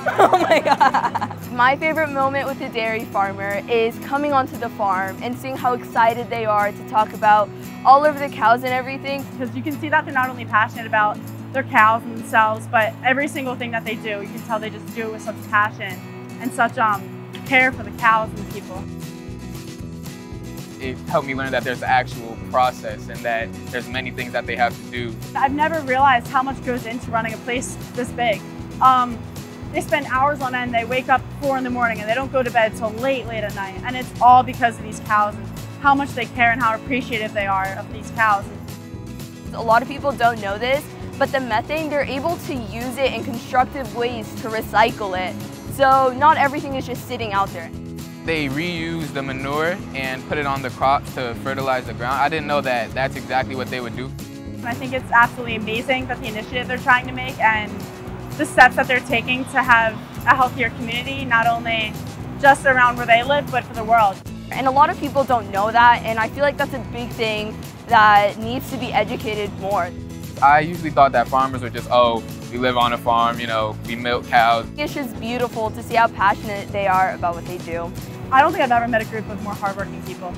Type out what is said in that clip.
Oh my god. My favorite moment with the dairy farmer is coming onto the farm and seeing how excited they are to talk about all of the cows and everything. Because you can see that they're not only passionate about their cows and themselves, but every single thing that they do, you can tell they just do it with such passion and such um, care for the cows and the people. It helped me learn that there's an actual process and that there's many things that they have to do. I've never realized how much goes into running a place this big. Um, they spend hours on end, they wake up four in the morning and they don't go to bed till late, late at night. And it's all because of these cows and how much they care and how appreciative they are of these cows. A lot of people don't know this, but the methane, they're able to use it in constructive ways to recycle it. So not everything is just sitting out there. They reuse the manure and put it on the crops to fertilize the ground. I didn't know that that's exactly what they would do. I think it's absolutely amazing that the initiative they're trying to make and the steps that they're taking to have a healthier community, not only just around where they live, but for the world. And a lot of people don't know that, and I feel like that's a big thing that needs to be educated more. I usually thought that farmers were just, oh, we live on a farm, you know, we milk cows. It's just beautiful to see how passionate they are about what they do. I don't think I've ever met a group of more hardworking people.